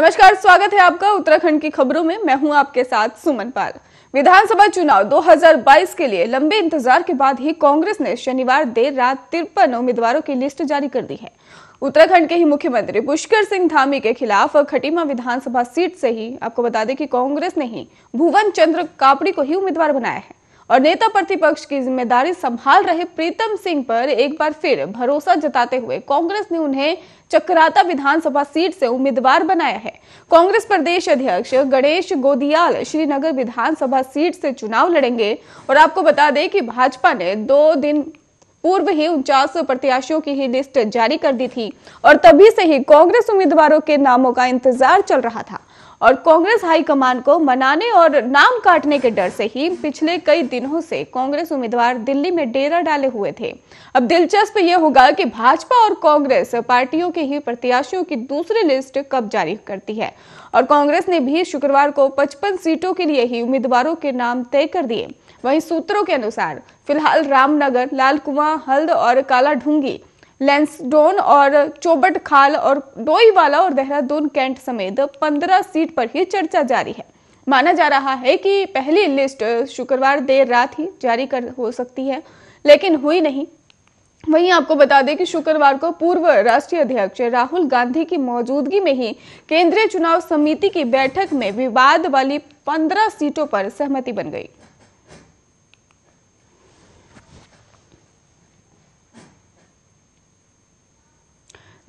नमस्कार, स्वागत है आपका उत्तराखंड की खबरों में। मैं हूँ आपके साथ सुमन पाल। विधानसभा चुनाव 2022 के लिए लंबे इंतज़ार के बाद ही कांग्रेस ने शनिवार देर रात तिरपन उम्मीदवारों की लिस्ट जारी कर दी है। उत्तराखंड के ही मुख्यमंत्री पुष्कर सिंह धामी के खिलाफ खटीमा विधानसभा सीट से ही आपको बता दें कि कांग्रेस ने ही भुवन चंद्र कापड़ी को ही उम्मीदवार बनाया है। और नेता प्रतिपक्ष की ज़िम्मेदारी संभाल रहे प्रीतम सिंह पर एक बार फिर भरोसा जताते हुए कांग्रेस ने उन्हें चक्राता विधानसभा सीट से उम्मीदवार बनाया है। कांग्रेस प्रदेश अध्यक्ष गणेश गोदियाल श्रीनगर विधानसभा सीट से चुनाव लड़ेंगे और आपको बता दें कि भाजपा ने दो दिन पूर्व ही उनचास प्रत्याशियों की ही लिस्ट जारी कर दी थी और तभी से ही कांग्रेस उम्मीदवारों के नामों का इंतज़ार चल रहा था। और कांग्रेस हाईकमान को मनाने और नाम काटने के डर से ही पिछले कई दिनों से कांग्रेस उम्मीदवार दिल्ली में डेरा डाले हुए थे। अब दिलचस्प ये होगा कि भाजपा और कांग्रेस पार्टियों के ही प्रत्याशियों की दूसरी लिस्ट कब जारी करती है। और कांग्रेस ने भी शुक्रवार को 55 सीटों के लिए ही उम्मीदवारों के नाम तय कर दिए। वहीं सूत्रों के अनुसार, फ़िलहाल रामनगर लाल कुआँ हल्द और काला ढूँगी लेंसडोन और चोबट खाल और डोईवाला और देहरादून कैंट समेत पंद्रह सीट पर ही चर्चा जारी है। माना जा रहा है कि पहली लिस्ट शुक्रवार देर रात ही जारी कर हो सकती है, लेकिन हुई नहीं। वहीं आपको बता दें कि शुक्रवार को पूर्व राष्ट्रीय अध्यक्ष राहुल गांधी की मौजूदगी में ही केंद्रीय चुनाव समिति की बैठक में विवाद वाली पंद्रह सीटों पर सहमति बन गई।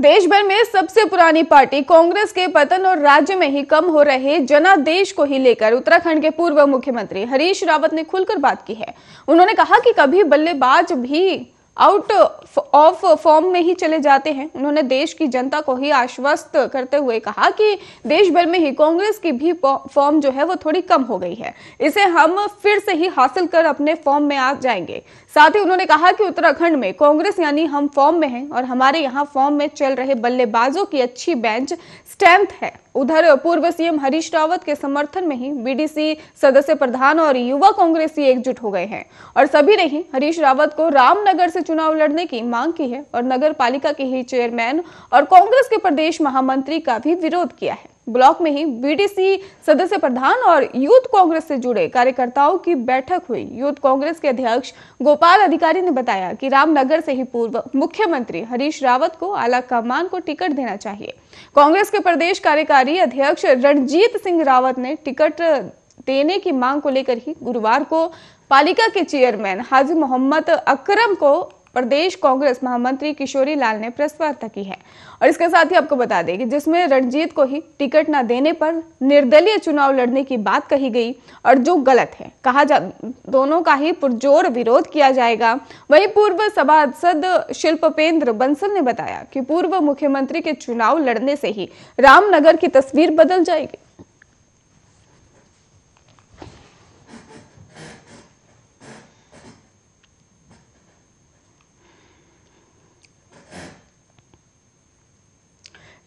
देश भर में सबसे पुरानी पार्टी कांग्रेस के पतन और राज्य में ही कम हो रहे जनादेश को ही लेकर उत्तराखंड के पूर्व मुख्यमंत्री हरीश रावत ने खुलकर बात की है। उन्होंने कहा कि कभी बल्लेबाज भी आउट ऑफ़ फॉर्म में ही चले जाते हैं। उन्होंने देश की जनता को ही आश्वस्त करते हुए कहा कि देश भर में ही कांग्रेस की भी फॉर्म जो है वो थोड़ी कम हो गई है। इसे हम फिर से ही हासिल कर अपने फॉर्म में आ जाएँगे। साथ ही उन्होंने कहा कि उत्तराखंड में कांग्रेस यानी हम फॉर्म में हैं और हमारे यहाँ फॉर्म में चल रहे बल्लेबाजों की अच्छी बेंच स्ट्रेंथ है। उधर पूर्व सीएम हरीश रावत के समर्थन में ही बीडीसी सदस्य प्रधान और युवा कांग्रेसी एकजुट हो गए हैं। और सभी ने ही हरीश रावत को रामनगर से चुनाव लड़ने की मांग की है और नगर पालिका के ही चेयरमैन और कांग्रेस के प्रदेश महामंत्री का भी विरोध किया है। ब्लॉक में ही बीडीसी सदस्य प्रधान और यूथ कांग्रेस से जुड़े कार्यकर्ताओं की बैठक हुई। यूथ कांग्रेस के अध्यक्ष गोपाल अधिकारी ने बताया कि रामनगर से ही पूर्व मुख्यमंत्री हरीश रावत को आला कमान को टिकट देना चाहिए। कांग्रेस के प्रदेश कार्यकारी अध्यक्ष रणजीत सिंह रावत ने टिकट देने की मांग को लेकर ही गुरुवार को पालिका के चेयरमैन हाजी मोहम्मद अकरम को प्रदेश कांग्रेस महामंत्री किशोरी लाल ने प्रेस वार्ता की है। और इसके साथ ही आपको बता दें कि जिसमें रणजीत को ही टिकट न देने पर निर्दलीय चुनाव लड़ने की बात कही गई और जो गलत है, कहा जा, दोनों का ही पुरजोर विरोध किया जाएगा। वहीं पूर्व सभासद शिल्पेंद्र बंसल ने बताया कि पूर्व मुख्यमंत्री के चुनाव लड़ने से ही रामनगर की तस्वीर बदल जाएगी।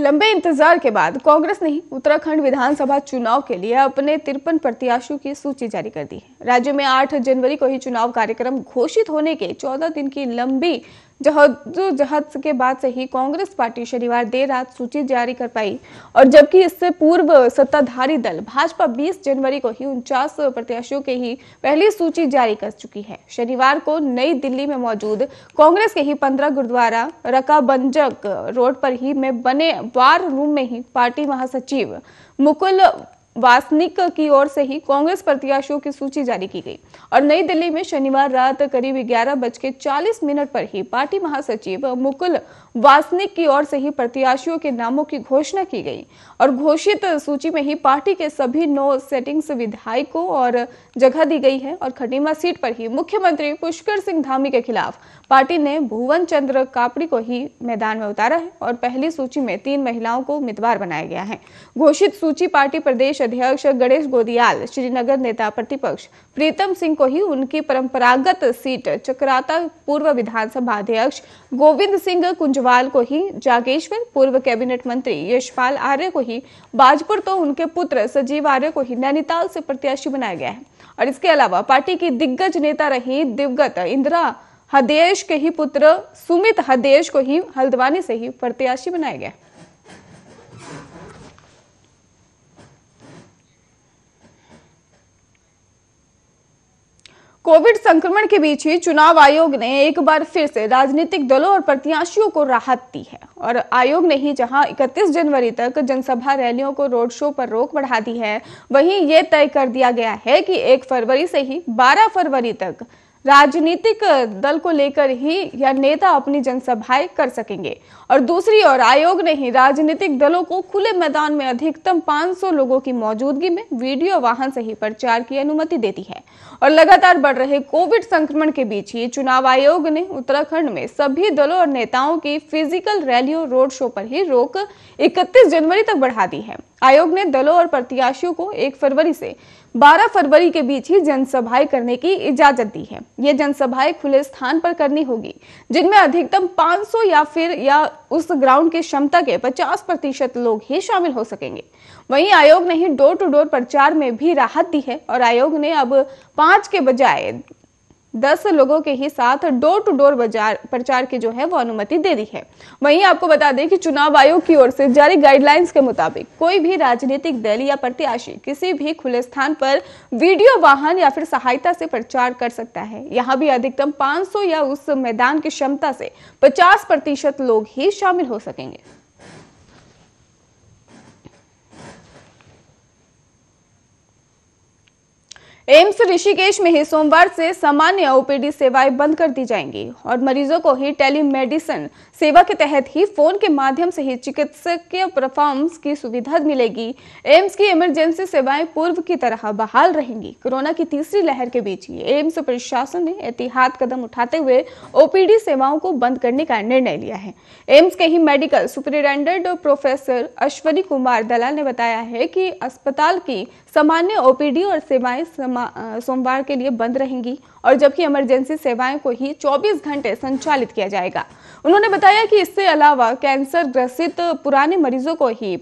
लंबे इंतज़ार के बाद कांग्रेस ने उत्तराखंड विधानसभा चुनाव के लिए अपने तिरपन प्रत्याशियों की सूची जारी कर दी है। राज्य में 8 जनवरी को ही चुनाव कार्यक्रम घोषित होने के 14 दिन की लंबी जहद के बाद से ही कांग्रेस पार्टी शनिवार देर रात सूची जारी कर पाई और जबकि इससे पूर्व सत्ताधारी दल भाजपा 20 जनवरी को ही उनचास प्रत्याशियों के ही पहली सूची जारी कर चुकी है। शनिवार को नई दिल्ली में मौजूद कांग्रेस के ही पंद्रह गुरुद्वारा रकाबंजक रोड पर ही में बने वार रूम में ही पार्टी महासचिव मुकुल वासनिक की ओर से ही कांग्रेस प्रत्याशियों की सूची जारी की गई। और नई दिल्ली में शनिवार रात करीब ग्यारह बज के चालीस मिनट पर ही पार्टी महासचिव मुकुल वासनिक की ओर से ही प्रत्याशियों के नामों की घोषणा की गई। और घोषित सूची में ही पार्टी के सभी नौ सेटिंग्स विधायकों और जगह दी गई है और खटीमा सीट पर ही मुख्यमंत्री पुष्कर सिंह धामी के खिलाफ पार्टी ने भुवन चंद्र कापड़ी को ही मैदान में उतारा है और पहली सूची में तीन महिलाओं को उम्मीदवार बनाया गया है। घोषित सूची पार्टी प्रदेश अध्यक्ष गणेश गोदियाल, श्रीनगर नेता प्रतिपक्ष प्रीतम सिंह को ही उनकी परंपरागत सीट, चक्राता पूर्व विधानसभा अध्यक्ष गोविंद सिंह कुंजवाल को ही, जागेश्वर पूर्व कैबिनेट मंत्री यशपाल आर्य को ही, बाजपुर तो उनके पुत्र सजीव आर्य को ही नैनीताल से प्रत्याशी बनाया गया है। और इसके अलावा पार्टी की दिग्गज नेता रही दिवगत इंदिरा हदेश के ही पुत्र, सुमित हदेश को ही हल्द्वानी से ही प्रत्याशी बनाया गया कोविड संक्रमण के बीच ही चुनाव आयोग ने एक बार फिर से राजनीतिक दलों और प्रत्याशियों को राहत दी है और आयोग ने ही जहाँ 31 जनवरी तक जनसभा रैलियों को रोड शो पर रोक बढ़ा दी है, वहीं ये तय कर दिया गया है कि 1 फरवरी से ही 12 फरवरी तक राजनीतिक दल को लेकर ही या नेता अपनी जनसभाएँ कर सकेंगे। और दूसरी ओर आयोग ने ही राजनीतिक दलों को खुले मैदान में अधिकतम 500 लोगों की मौजूदगी में वीडियो वाहन से ही प्रचार की अनुमति देती है। और लगातार बढ़ रहे कोविड संक्रमण के बीच ही चुनाव आयोग ने उत्तराखंड में सभी दलों और नेताओं की फ़िज़िकल रैलियों, रोड शो पर ही रोक इकतीस जनवरी तक बढ़ा दी है। आयोग ने दलों और प्रत्याशियों को एक फरवरी से 12 फरवरी के बीच ही जनसभाएँ करने की इजाज़त दी है। ये जनसभाएँ खुले स्थान पर करनी होगी, जिनमें अधिकतम 500 या फिर, या उस ग्राउंड की क्षमता के 50 प्रतिशत लोग ही शामिल हो सकेंगे। वहीं आयोग ने ही डोर टू डोर प्रचार में भी राहत दी है, और आयोग ने अब पाँच के बजाय दस लोगों के ही साथ डोर टू डोर बाज़ार प्रचार की जो है वो अनुमति दे दी है। वहीं आपको बता दें कि चुनाव आयोग की ओर से जारी गाइडलाइंस के मुताबिक कोई भी राजनीतिक दल या प्रत्याशी किसी भी खुले स्थान पर वीडियो वाहन या फिर सहायता से प्रचार कर सकता है। यहाँ भी अधिकतम 500 या उस मैदान की क्षमता से 50 प्रतिशत लोग ही शामिल हो सकेंगे। एम्स ऋषिकेश में ही सोमवार से सामान्य ओपीडी सेवाएँ बंद कर दी जाएँगी और मरीजों को ही टेलीमेडिसिन सेवा के तहत ही फ़ोन के माध्यम से ही चिकित्सकीय परफॉर्मेंस की सुविधा मिलेगी। एम्स की इमरजेंसी सेवाएँ पूर्व की तरह बहाल रहेंगी। कोरोना की तीसरी लहर के बीच ही एम्स प्रशासन ने एहतियात कदम उठाते हुए ओपीडी सेवाओं को बंद करने का निर्णय लिया है। एम्स के ही medical superintendent professor Ashwani Kumar Dalal ने बताया है कि अस्पताल की सामान्य ओपीडी और सेवाएँ सोमवार के लिए बंद रहेंगी और जबकि इमरजेंसी सेवाएँ को ही 24 घंटे संचालित किया जाएगा। उन्होंने बताया कि इससे अलावा कैंसर ग्रसित पुराने मरीजों को ही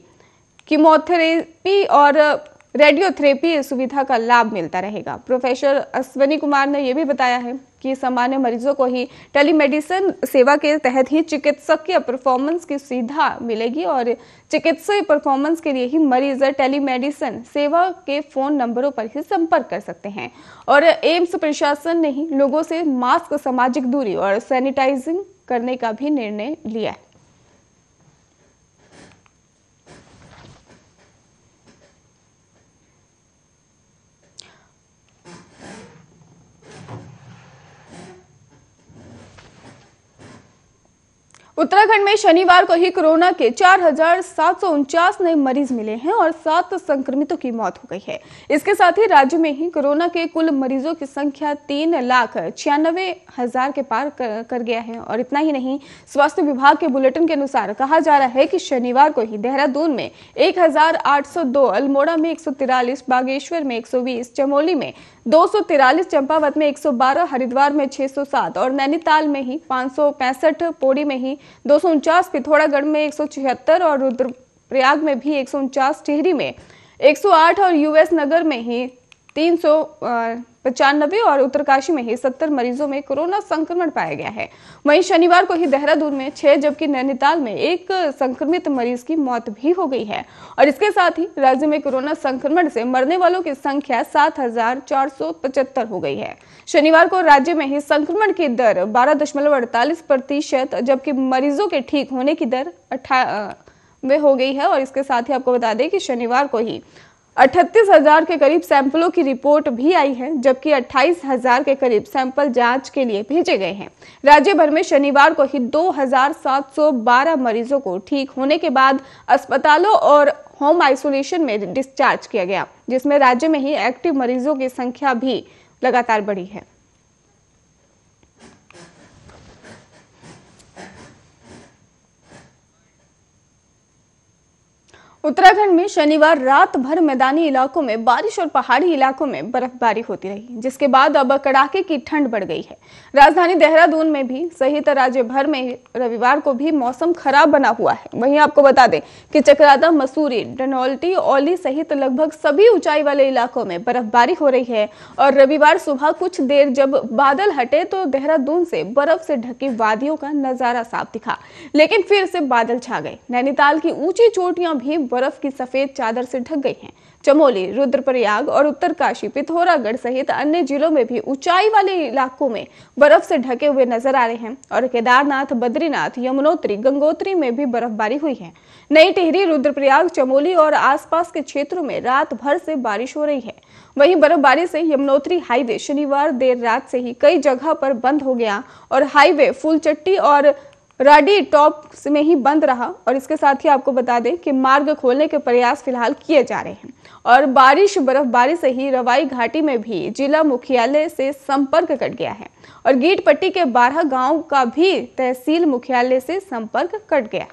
कीमोथेरेपी और रेडियोथेरेपी सुविधा का लाभ मिलता रहेगा। प्रोफेसर अश्वनी कुमार ने यह भी बताया है कि सामान्य मरीजों को ही टेलीमेडिसिन सेवा के तहत ही चिकित्सकीय परफॉर्मेंस की सुविधा मिलेगी और चिकित्सीय परफॉर्मेंस के लिए ही मरीज़ टेलीमेडिसिन सेवा के फ़ोन नंबरों पर ही संपर्क कर सकते हैं। और एम्स प्रशासन ने ही लोगों से मास्क, सामाजिक दूरी और सैनिटाइजिंग करने का भी निर्णय लिया है। उत्तराखंड में शनिवार को ही कोरोना के चार हज़ार सात सौ उनचास नए मरीज़ मिले हैं और सात संक्रमितों की मौत हो गई है। इसके साथ ही राज्य में ही कोरोना के कुल मरीजों की संख्या तीन लाख छियानवे हज़ार के पार कर, कर गया है। और इतना ही नहीं स्वास्थ्य विभाग के बुलेटिन के अनुसार कहा जा रहा है कि शनिवार को ही देहरादून में एक हज़ार आठ सौ दो अल्मोड़ा में एक बागेश्वर में एक सौ बीस चमोली में दो चंपावत में 112 हरिद्वार में 607 और नैनीताल में ही पाँच पौड़ी में ही दो पिथौरागढ़ में एक सौ छिहत्तर और रुद्रप्रयाग में भी एक सौ उनचास टिहरी में। 108 और यूएस नगर में ही तीन सौ पचानबे और उत्तरकाशी में ही सत्तर मरीजों में कोरोना संक्रमण पाया गया है। वहीं शनिवार को ही देहरादून में छह, जबकि नैनीताल में एक संक्रमित मरीज़ की मौत भी हो गई है। और इसके साथ ही राज्य में कोरोना संक्रमण से मरने वालों की संख्या सात हज़ार चार सौ पचहत्तर हो गई है। शनिवार को राज्य में ही संक्रमण की दर बारह प्रतिशत, जबकि मरीजों के ठीक होने की दर अठा में हो गई है। और इसके साथ ही आपको बता दें कि शनिवार को ही अठतीस हज़ार के करीब सैंपलों की रिपोर्ट भी आई है जबकि अट्ठाईस हज़ार के करीब सैंपल जाँच के लिए भेजे गए हैं। राज्य भर में शनिवार को ही 2,712 मरीजों को ठीक होने के बाद अस्पतालों और होम आइसोलेशन में डिस्चार्ज किया गया जिसमें राज्य में ही एक्टिव मरीजों की संख्या भी लगातार बढ़ी है। उत्तराखंड में शनिवार रात भर मैदानी इलाकों में बारिश और पहाड़ी इलाकों में बर्फबारी होती रही, जिसके बाद अब कड़ाके की ठंड बढ़ गई है। राजधानी देहरादून में भी सहित राज्य भर में रविवार को भी मौसम खराब बना हुआ है। वहीं आपको बता दें कि चक्राता मसूरी, डनोल्टी ओली सहित लगभग सभी ऊंचाई वाले इलाकों में बर्फबारी हो रही है और रविवार सुबह कुछ देर जब बादल हटे तो देहरादून से बर्फ़ से ढकी वादियों का नज़ारा साफ़ दिखा, लेकिन फिर से बादल छा गए। नैनीताल की ऊँची चोटियाँ भी बर्फ़ की सफ़ेद चादर से ढक गई हैं। चमोली, रुद्रप्रयाग और उत्तरकाशी, पिथौरागढ़ सहित अन्य जिलों में भी ऊंचाई वाले इलाकों में बर्फ़ से ढके हुए नज़र आ रहे हैं और केदारनाथ, बद्रीनाथ, यमुनोत्री, गंगोत्री में भी बर्फबारी हुई है। नई टिहरी, रुद्रप्रयाग, चमोली और आसपास के क्षेत्रों में रात भर से बारिश हो रही है। वहीं बर्फबारी से यमुनोत्री हाईवे शनिवार देर रात से ही कई जगह पर बंद हो गया और हाईवे, फुलचट्टी और राडी टॉप में ही बंद रहा और इसके साथ ही आपको बता दें कि मार्ग खोलने के प्रयास फ़िलहाल किए जा रहे हैं। और बारिश बर्फबारी से ही रवाई घाटी में भी जिला मुख्यालय से संपर्क कट गया है और गीट पट्टी के बारह गाँव का भी तहसील मुख्यालय से संपर्क कट गया।